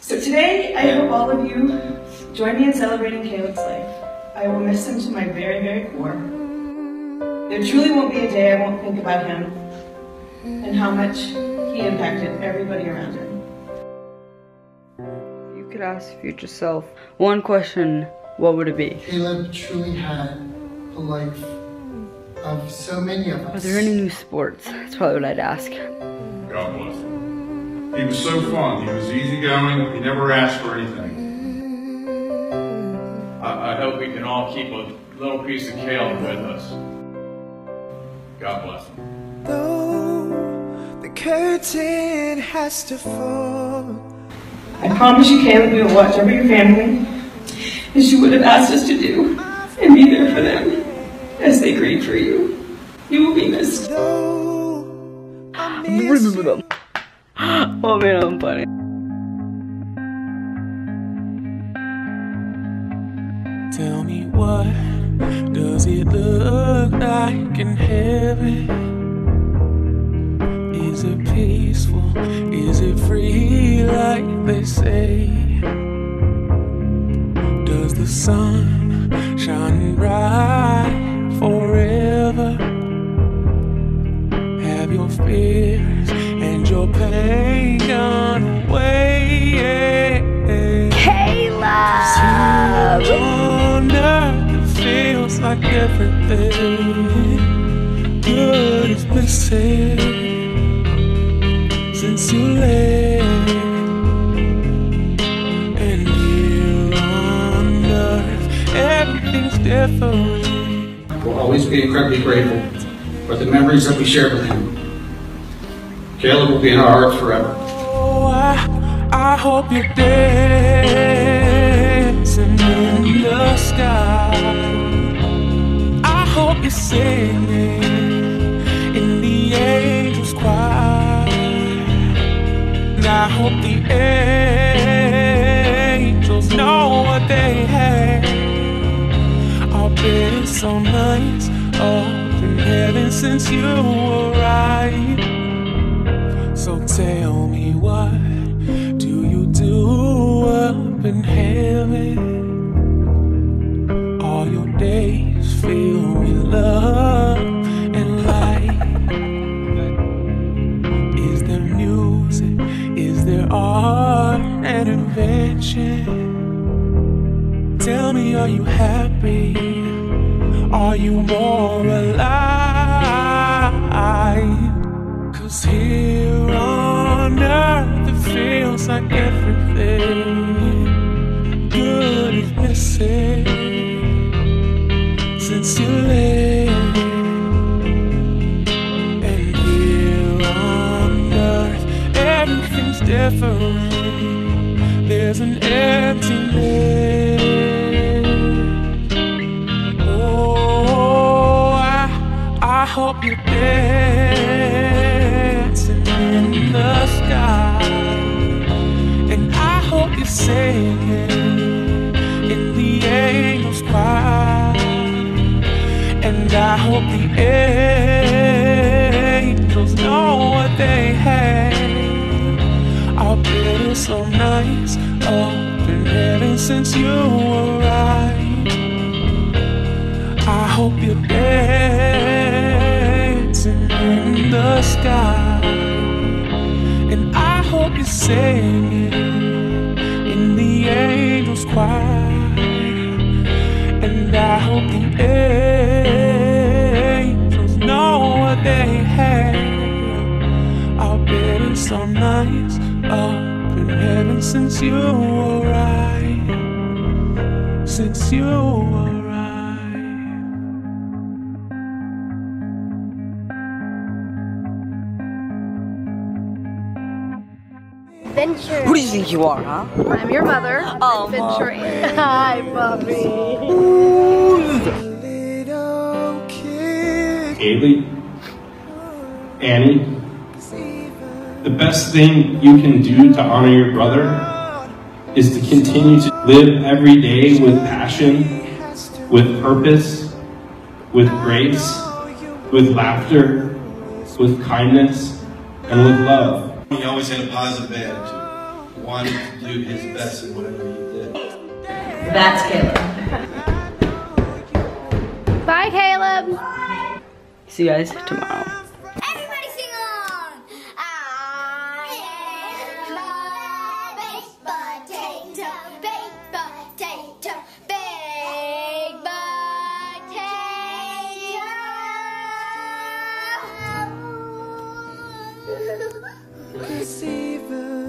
So today, I hope all of you join me in celebrating Caleb's life. I will miss him to my very, very core. There truly won't be a day I won't think about him and how much he impacted everybody around him. You could ask future self one question, what would it be? Caleb truly had a life of so many of us. Are there any new sports? That's probably what I'd ask. God bless him. He was so fun. He was easygoing. He never asked for anything. I, I hope we can all keep a little piece of Caleb with us. God bless him. Though the curtain has to fall. I promise you, Caleb, we will watch over your family as you would have asked us to do and be there for them as they grieve for you. You will be missed. I Remember them. Oh. Tell me what does it look like in heaven? Is it peaceful? Is it free like they say? Does the sun shine bright pain gone away? Caleb! On earth, it feels like everything good is missing since you left. And here on earth, everything's different. We'll always be incredibly grateful for the memories that we shared with him. Caleb will be in our hearts forever. Oh, I, I hope you're dancing in the sky. I hope you're singing in the angels' choir. And I hope the angels know what they been so nice up in heaven since you arrived. So tell me what do you do up in heaven? All your days filled with love and light. Is there music? Is there art and invention? Tell me, are you happy? Are you more alive? Cause here There's an emptiness. Oh, I, I hope you're dancing in the sky. And I hope you're singing in the angels' choir. And I hope the angels know what they have. Been so nice up in heaven since you arrived. I hope you're dancing in the sky. And I hope you're singing in the angels' choir. And I hope the angels know what they have. I've been so nice up in since you arrived. Since you arrived. Adventure. Who do you think you are, huh? I'm your mother. Oh, Adventure. Hi, Bobby. Little kid. Hayley, Annie, the best thing you can do to honor your brother is to continue to live every day with passion, with purpose, with grace, with laughter, with kindness, and with love. He always had a positive attitude. wanted to do his best in whatever he did. That's Caleb. Bye, Caleb. See you guys tomorrow. Receiver.